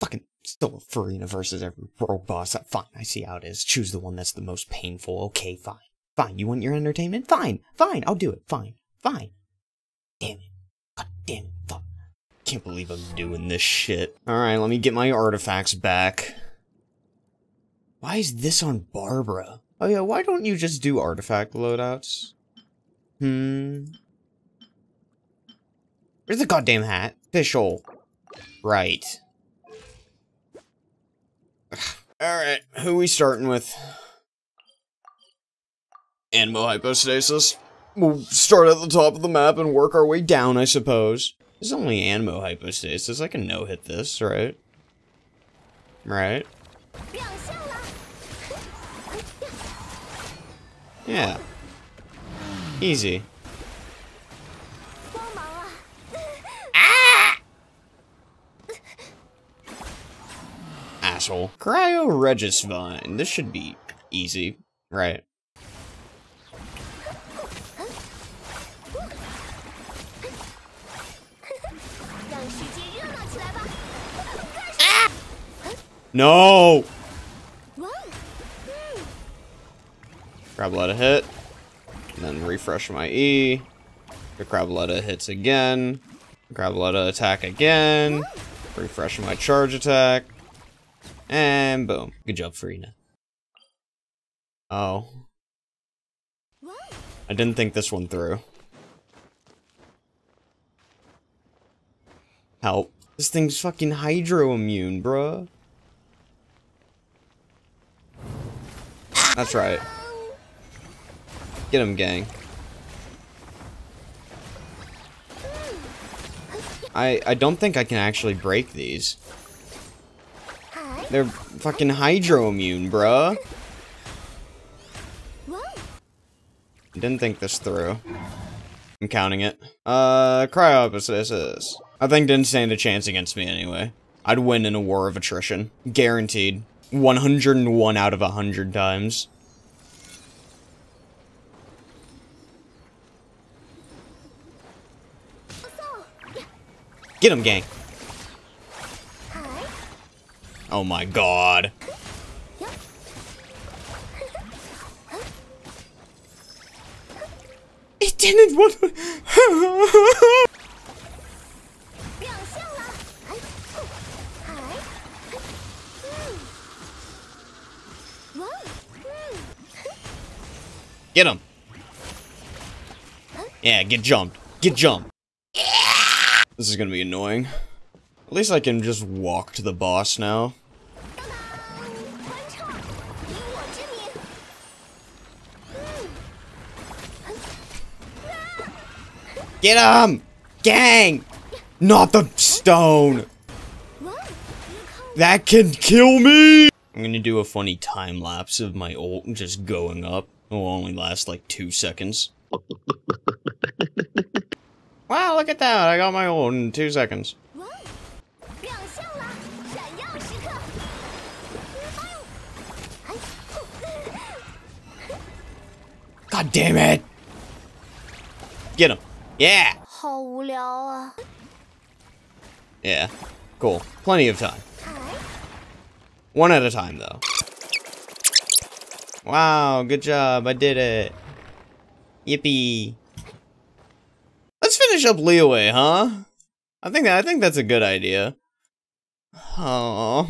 Fucking still Furina versus every world boss. Fine, I see how it is. Choose the one that's the most painful. Okay, fine. Fine, you want your entertainment? Fine, fine, I'll do it. Fine, fine. Damn it. God damn it. Fuck. Can't believe I'm doing this shit. Alright, let me get my artifacts back. Why is this on Barbara? Oh yeah, why don't you just do artifact loadouts? Hmm. Where's the goddamn hat? Official. Right. Alright, who we starting with? Anemo hypostasis. We'll start at the top of the map and work our way down, I suppose. Is only Anemo hypostasis. I can no-hit this, right? Right? Yeah. Easy. Asshole. Cryo Regisvine. This should be easy, right? Ah! No! Crabaletta hit. And then refresh my E. The Crabaletta hits again. Crabaletta attack again. Refresh my charge attack. And boom. Good job, Furina. Oh. I didn't think this one through. Help. This thing's fucking hydro immune, bruh. That's right. Get him, gang. I I don't think I can actually break these. They're fucking hydro immune, bruh. Didn't think this through. I'm counting it. Uh, cryoopsis. I think didn't stand a chance against me anyway. I'd win in a war of attrition. Guaranteed. 101 out of 100 times. Get him, gang. Oh my god. It didn't want to... Get him. Yeah, get jumped. Get jumped. This is gonna be annoying. At least I can just walk to the boss now. Get him! Gang! Not the stone! That can kill me! I'm gonna do a funny time lapse of my ult just going up. It will only last like two seconds. wow, look at that! I got my ult in two seconds. God damn it! Get him. Yeah! Yeah. Cool. Plenty of time. One at a time, though. Wow, good job. I did it. Yippee. Let's finish up Liyue, huh? I think I think that's a good idea. Oh,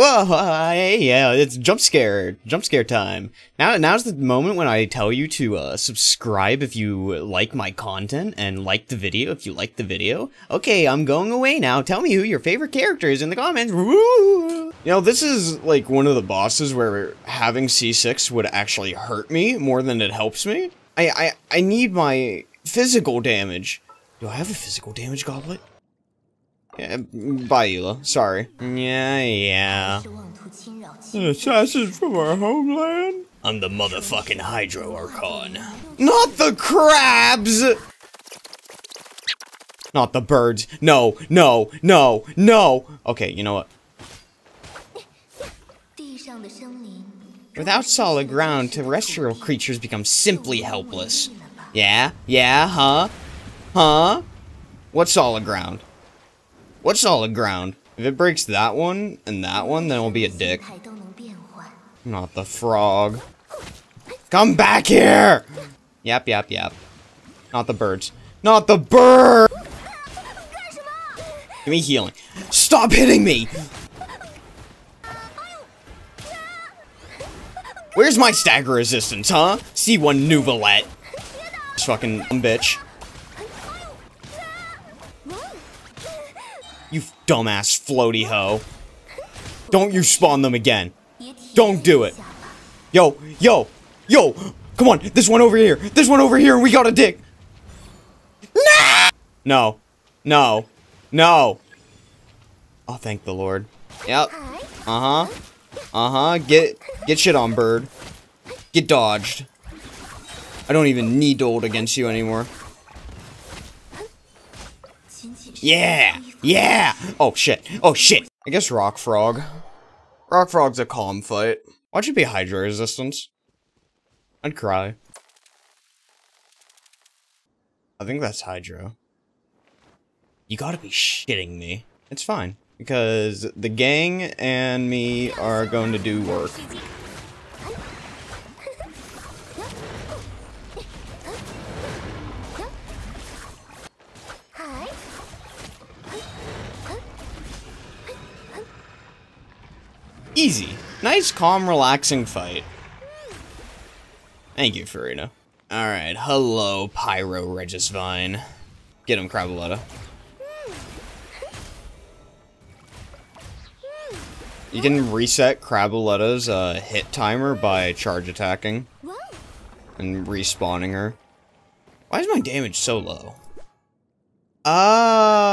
Whoa, yeah, it's jump scare, jump scare time. Now, now's the moment when I tell you to uh, subscribe if you like my content and like the video if you like the video. Okay, I'm going away now. Tell me who your favorite character is in the comments. Woo! You know, this is like one of the bosses where having C6 would actually hurt me more than it helps me. I, I, I need my physical damage. Do I have a physical damage goblet? Yeah, bye, Eula. Sorry. Yeah, yeah. An assassin from our homeland? I'm the motherfucking Hydro Archon. Not the crabs! Not the birds. No, no, no, no! Okay, you know what? Without solid ground, terrestrial creatures become simply helpless. Yeah? Yeah? Huh? Huh? What's solid ground? What's solid ground? If it breaks that one and that one, then it'll be a dick. Not the frog. Come back here! Yap, yap, yap. Not the birds. Not the bird! Give me healing. Stop hitting me! Where's my stagger resistance, huh? C1 Neuvillette. This fucking bitch. dumbass floaty hoe. Don't you spawn them again. Don't do it. Yo, yo, yo, come on, this one over here, this one over here, and we got a dick. No! No, no, no. Oh, thank the Lord. Yep. Uh-huh. Uh-huh, get, get shit on, bird. Get dodged. I don't even need to hold against you anymore. Yeah! Yeah! Oh, shit. Oh, shit. I guess Rock Frog. Rock Frog's a calm fight. Why'd you be Hydro resistance? I'd cry. I think that's Hydro. You gotta be shitting me. It's fine. Because the gang and me are going to do work. Nice, calm, relaxing fight. Thank you, Furina. Alright, hello, Pyro Regisvine. Get him, Crabaletta. You can reset Crabaletta's uh, hit timer by charge attacking and respawning her. Why is my damage so low? Oh.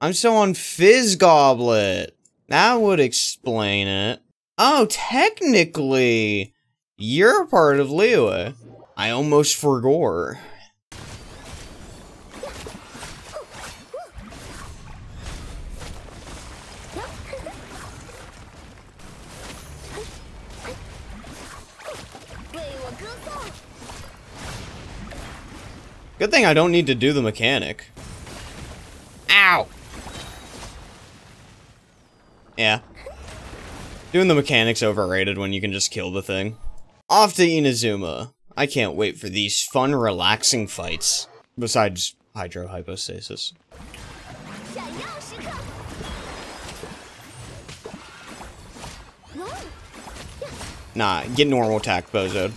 I'm still on Phys Goblet. That would explain it. Oh, technically, you're part of Liyue. I almost forgot. Good thing I don't need to do the mechanic. Ow! Yeah. Doing the mechanics overrated when you can just kill the thing. Off to Inazuma. I can't wait for these fun, relaxing fights. Besides hydro hypostasis. Nah, get normal attack, bozo.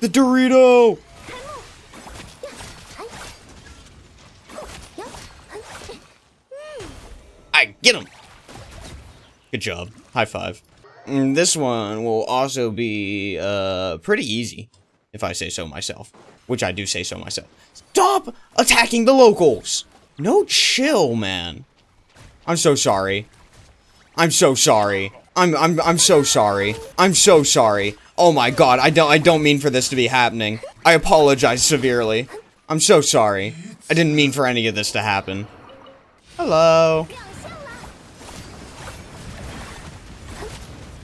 The Dorito! Get him! Good job. High five. Mm, This one will also be, uh, pretty easy, if I say so myself. Which I do say so myself. Stop attacking the locals! No chill, man. I'm so sorry. I'm so sorry. I'm I'm I'm so sorry. I'm so sorry. Oh my god, I don't I don't mean for this to be happening. I apologize severely. I'm so sorry. I didn't mean for any of this to happen. Hello.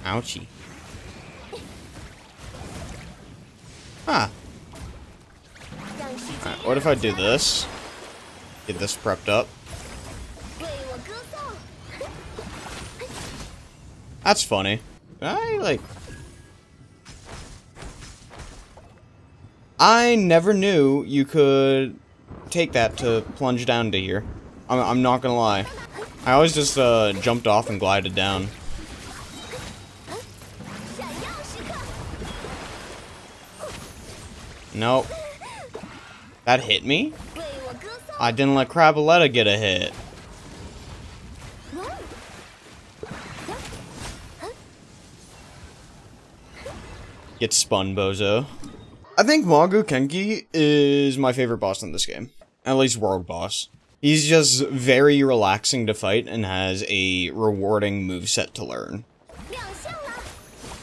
Ouchie. Huh. Right, what if I do this? Get this prepped up. That's funny. I, like... I never knew you could take that to plunge down to here. I'm, I'm not gonna lie. I always just, uh, jumped off and glided down. Nope. That hit me? I didn't let Crabaletta get a hit. Get spun, bozo. I think Maguu Kenki is my favorite boss in this game. At least world boss. He's just very relaxing to fight and has a rewarding move set to learn.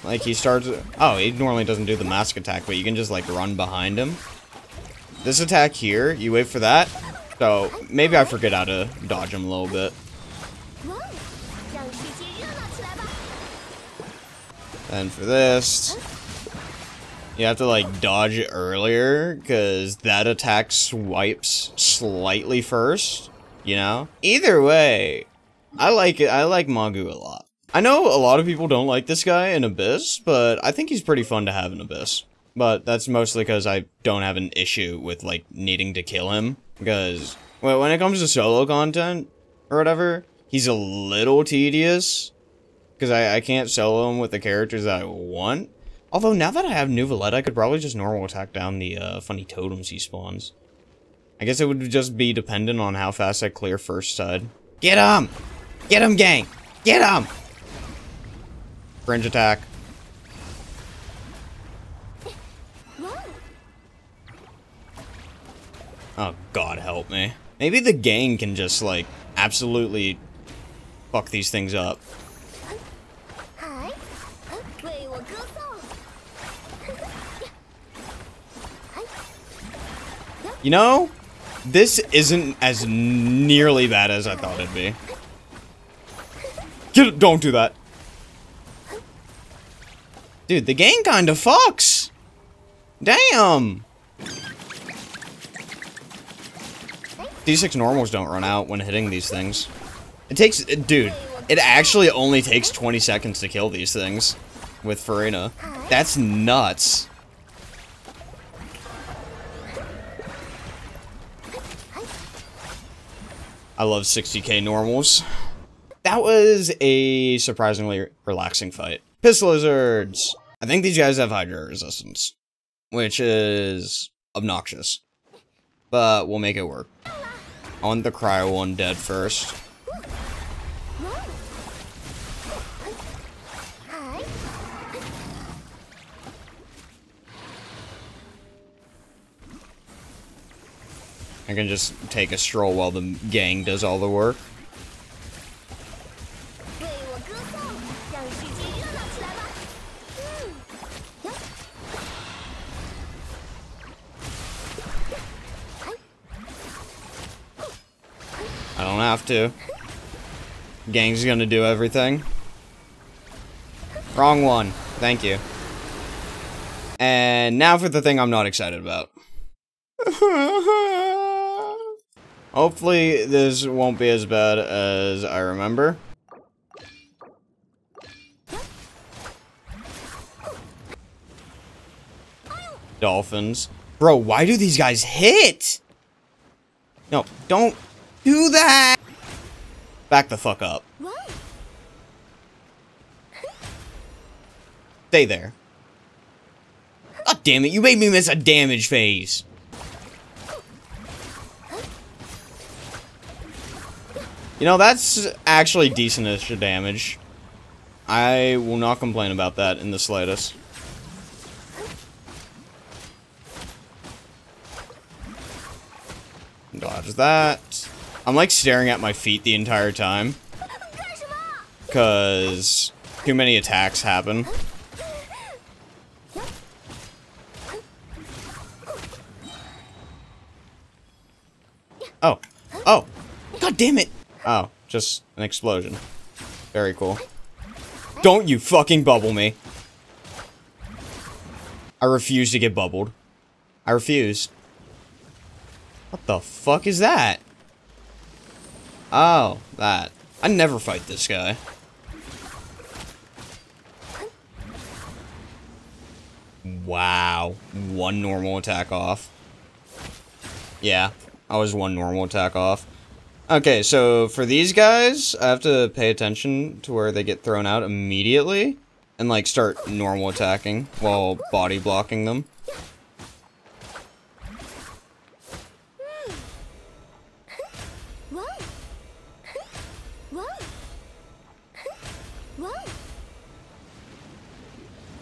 Like, he starts... Oh, he normally doesn't do the mask attack, but you can just, like, run behind him. This attack here, you wait for that. So, maybe I forget how to dodge him a little bit. And for this, you have to like dodge it earlier because that attack swipes slightly first, you know? Either way, I like it. I like Maguu a lot. I know a lot of people don't like this guy in Abyss, but I think he's pretty fun to have in Abyss. But that's mostly because I don't have an issue with like needing to kill him because when it comes to solo content or whatever, he's a little tedious because I, I can't solo him with the characters that I want. Although now that I have Neuvillette, I could probably just normal attack down the uh, funny totems he spawns. I guess it would just be dependent on how fast I clear first side. Get him! Get him, gang! Get him! Fringe attack. Oh, God help me. Maybe the gang can just, like, absolutely fuck these things up. You know, this isn't as nearly bad as I thought it'd be. Get, don't do that. Dude, the game kinda fucks. Damn. D6 normals don't run out when hitting these things. It takes, dude, it actually only takes 20 seconds to kill these things with Furina. That's nuts. I love 60k normals. That was a surprisingly relaxing fight. Piss lizards! I think these guys have Hydro resistance, which is obnoxious. But we'll make it work. I want the cryo one dead first. I can just take a stroll while the gang does all the work. Have to. Gang's gonna do everything. Wrong one. Thank you. And now for the thing I'm not excited about. Hopefully this won't be as bad as I remember. Dolphins. Bro, why do these guys hit? No, don't do that! Back the fuck up. Stay there. God damn it, you made me miss a damage phase. You know, that's actually decent decentish damage. I will not complain about that in the slightest. Dodge that. I'm like staring at my feet the entire time. Because too many attacks happen. Oh. Oh. God damn it. Oh, just an explosion. Very cool. Don't you fucking bubble me. I refuse to get bubbled. I refuse. What the fuck is that? Oh, that. I never fight this guy. Wow. One normal attack off. Yeah, I was one normal attack off. Okay, so for these guys, I have to pay attention to where they get thrown out immediately and like start normal attacking while body blocking them.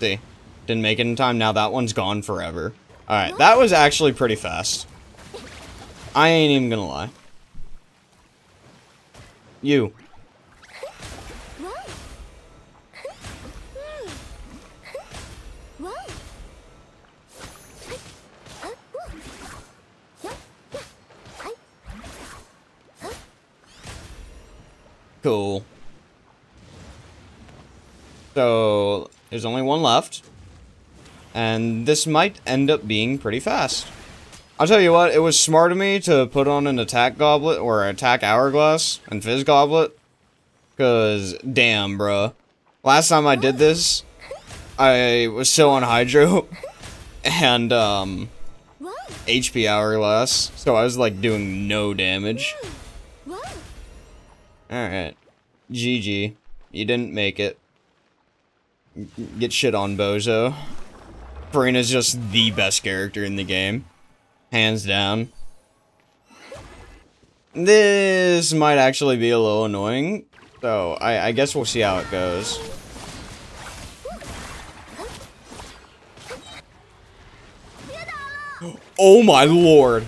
50. Didn't make it in time. Now that one's gone forever. Alright, that was actually pretty fast. I ain't even gonna lie. You. One left. And this might end up being pretty fast. I'll tell you what, it was smart of me to put on an attack goblet or attack hourglass and phys goblet. Cause damn, bro. Last time I did this, I was still on hydro and um HP hourglass, so I was like doing no damage. Alright. GG. You didn't make it. Get shit on, Bozo. Furina's just the best character in the game. Hands down. This might actually be a little annoying, so I, I guess we'll see how it goes. Oh my lord!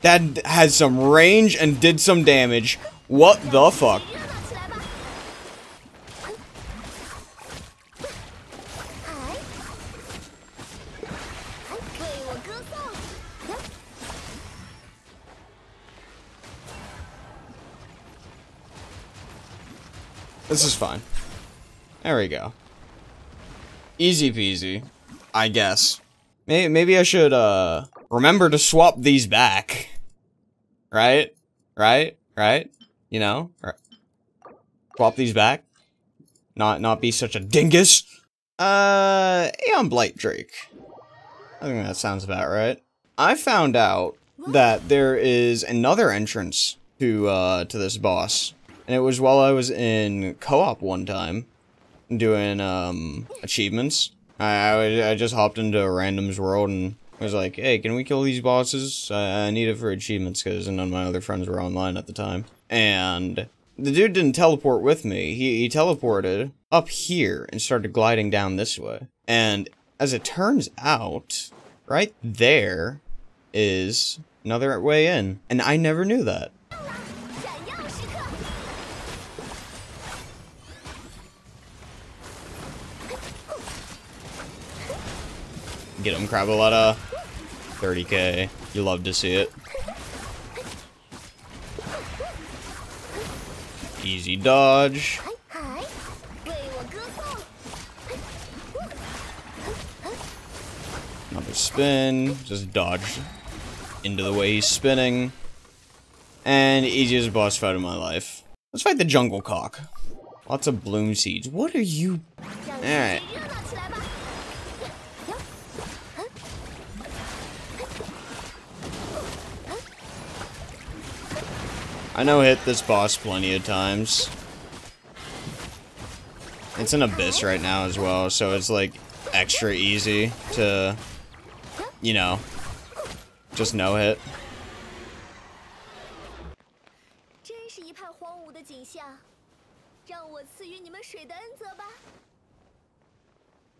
That had some range and did some damage. What the fuck? This is fine. There we go. Easy peasy. I guess. Maybe, maybe I should, uh, remember to swap these back. Right? Right? Right? You know? Right. Swap these back? Not, not be such a dingus? Uh, Aeonblight Drake. I think that sounds about right. I found out that there is another entrance to, uh, to this boss. And it was while I was in co-op one time, doing, um, achievements. I, I, I just hopped into a random's world and was like, hey, can we kill these bosses? I, I need it for achievements because none of my other friends were online at the time. And the dude didn't teleport with me. He, he teleported up here and started gliding down this way. And as it turns out, right there is another way in. And I never knew that. Get him, Crabaletta. 30k. You love to see it. Easy dodge. Another spin. Just dodge into the way he's spinning. And easiest boss fight of my life. Let's fight the Jungle Cock. Lots of bloom seeds. What are you... Alright. I know hit this boss plenty of times. It's an abyss right now as well, so it's like extra easy to, you know, just no hit.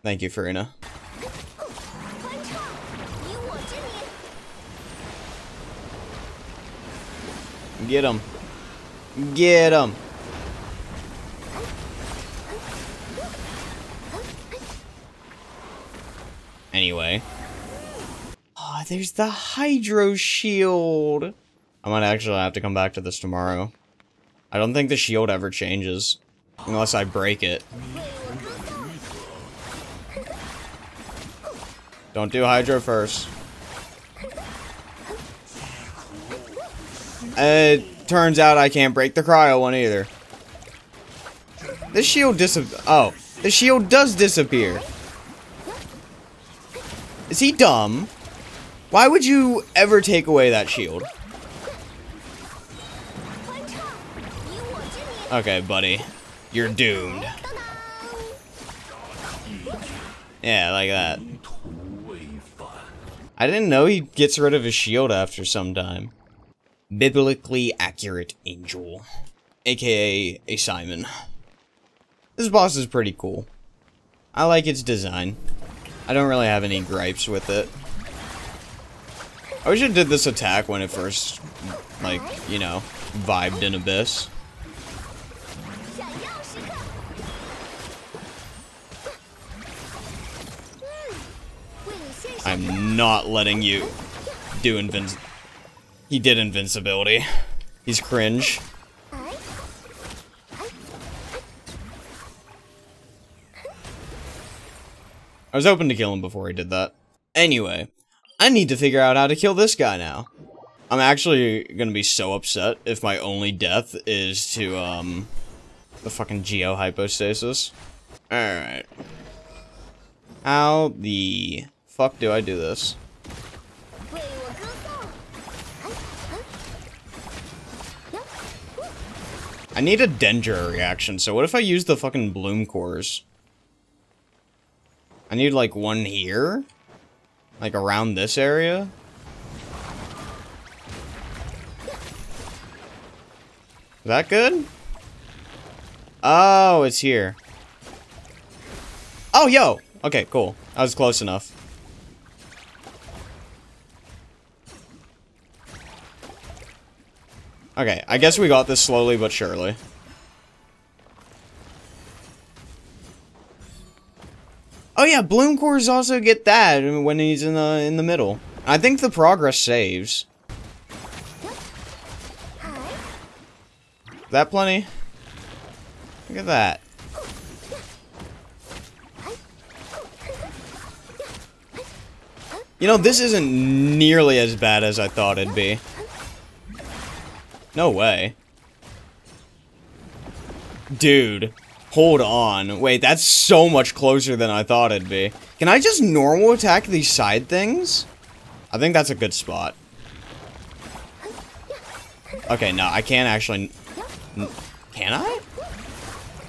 Thank you, Furina. Get him. Get him. Anyway. Oh, there's the Hydro Shield. I might actually have to come back to this tomorrow. I don't think the shield ever changes. Unless I break it. Don't do Hydro first. It turns out I can't break the cryo one either. The shield dis- oh. The shield does disappear. Is he dumb? Why would you ever take away that shield? Okay, buddy. You're doomed. Yeah, like that. I didn't know he gets rid of his shield after some time biblically accurate angel, aka Asimon. This boss is pretty cool. I like its design. I don't really have any gripes with it. I wish I did this attack when it first, like, you know, vibed in Abyss. I'm not letting you do invincible. He did invincibility. He's cringe. I was hoping to kill him before he did that. Anyway, I need to figure out how to kill this guy now. I'm actually gonna be so upset if my only death is to, um, the fucking Geo Hypostasis. Alright. How the fuck do I do this? I need a Dendro reaction, so what if I use the fucking Bloom Cores? I need, like, one here? Like, around this area? Is that good? Oh, it's here. Oh, yo! Okay, cool. I was close enough. Okay, I guess we got this slowly but surely. Oh yeah, Bloom cores also get that when he's in the in the middle. I think the progress saves. that plenty? Look at that. You know, this isn't nearly as bad as I thought it'd be. No way. Dude, hold on. Wait, that's so much closer than I thought it'd be. Can I just normal attack these side things? I think that's a good spot. Okay, no, I can't actually... Can I?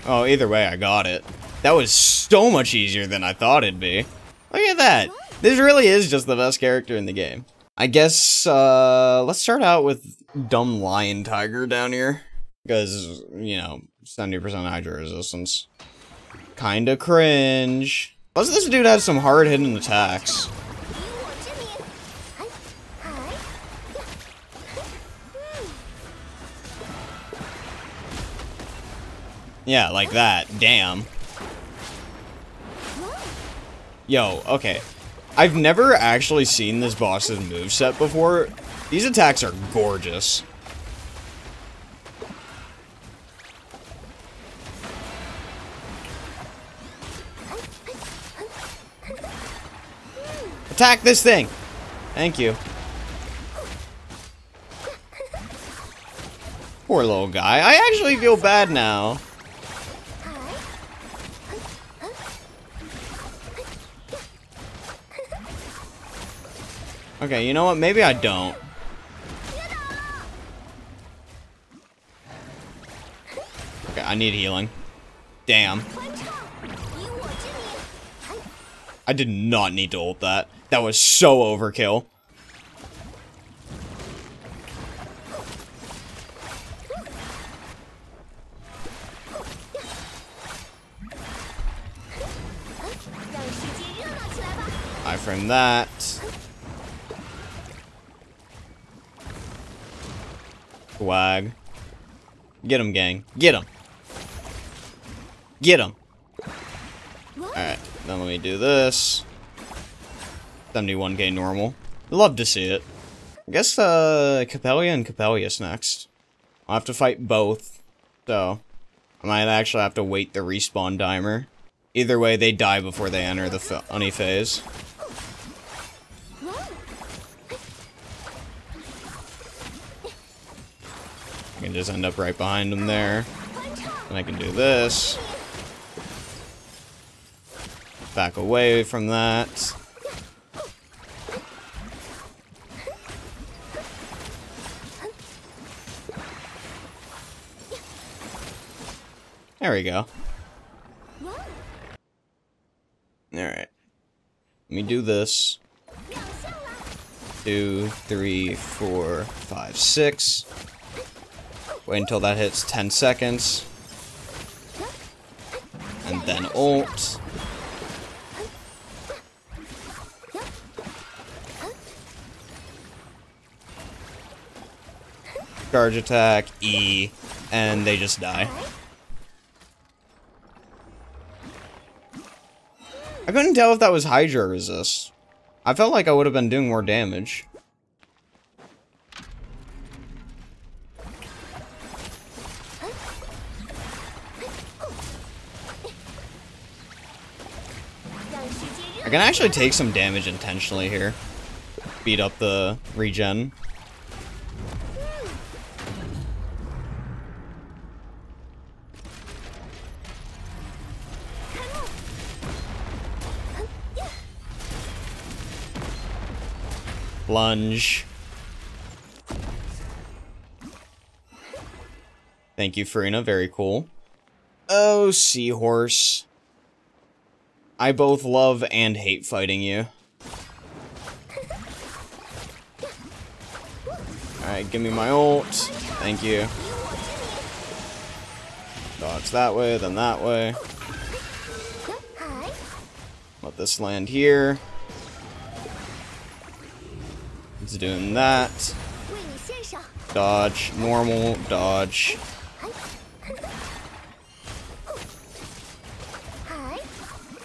Oh, either way, I got it. That was so much easier than I thought it'd be. Look at that. This really is just the best character in the game. I guess uh, let's start out with dumb lion tiger down here because you know 70% hydro resistance. Kinda cringe. Plus this dude has some hard hitting attacks. Yeah, like that. Damn. Yo, okay. I've never actually seen this boss's moveset before. These attacks are gorgeous. Attack this thing! Thank you. Poor little guy. I actually feel bad now. Okay, you know what? Maybe I don't. Okay, I need healing. Damn. I did not need to ult that. That was so overkill. I framed that. Swag. Get him, gang. Get him. Get him. Alright, then let me do this. 71k normal. Love to see it. I guess, uh, Coppelia and Coppelius next. I'll have to fight both, so I might actually have to wait the respawn timer. Either way, they die before they enter the funny phase. can just end up right behind him there. And I can do this. Back away from that. There we go. Alright. Let me do this. Two, three, four, five, six. Wait until that hits 10 seconds. And then ult. Charge attack, E, and they just die. I couldn't tell if that was Hydro resist. I felt like I would have been doing more damage. I can actually take some damage intentionally here. Beat up the regen. Lunge. Thank you, Furina. Very cool. Oh, Seahorse. I both love and hate fighting you. Alright, give me my ult. Thank you. Dodge that way, then that way. Let this land here. It's doing that. Dodge, normal, dodge,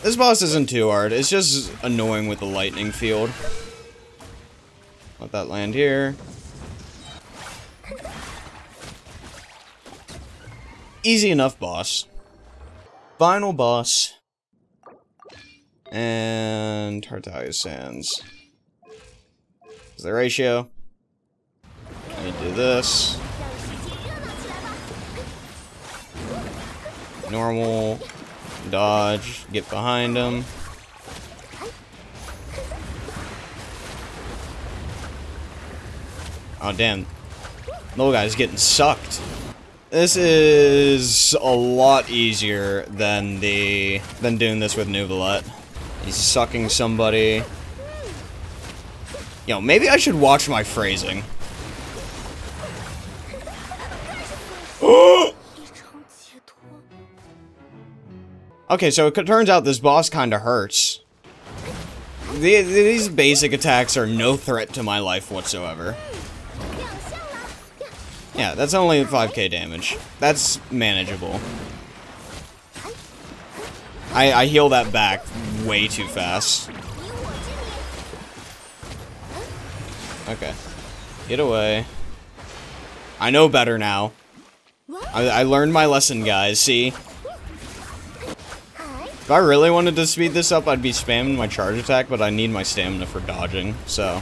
This boss isn't too hard. It's just annoying with the lightning field. Let that land here. Easy enough boss. Final boss. And Tartaria Sands. Is the ratio. Let me do this. Normal. Dodge. Get behind him. Oh, damn. Little guy's getting sucked. This is a lot easier than the than doing this with Neuvillette. He's sucking somebody. Yo, maybe I should watch my phrasing. Oh! Okay, so it turns out this boss kinda hurts. These basic attacks are no threat to my life whatsoever. Yeah, that's only 5k damage. That's manageable. I, I heal that back way too fast. Okay. Get away. I know better now. I, I learned my lesson, guys. See? 嗨，If I really wanted to speed this up, I'd be spamming my charge attack, but I need my stamina for dodging, so...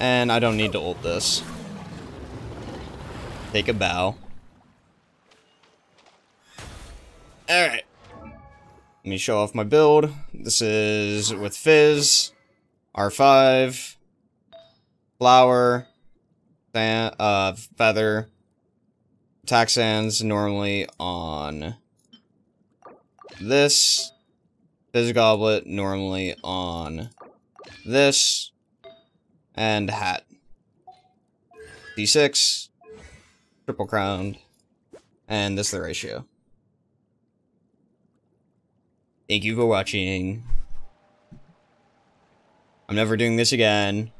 And I don't need to ult this. Take a bow. Let me show off my build. This is with Fizz, R5, Flower, Fan, uh, Feather, Sands normally on this, Phys Goblet normally on this, and Hat. D6, Triple Crowned, and this is the ratio. Thank you for watching. I'm never doing this again.